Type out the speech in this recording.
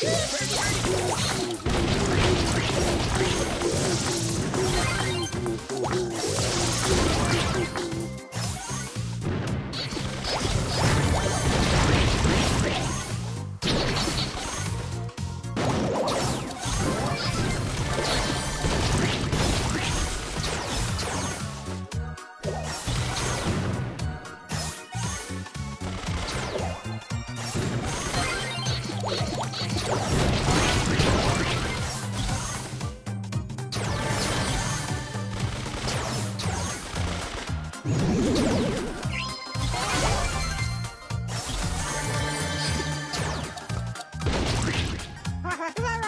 Let's go. Ha ha ha!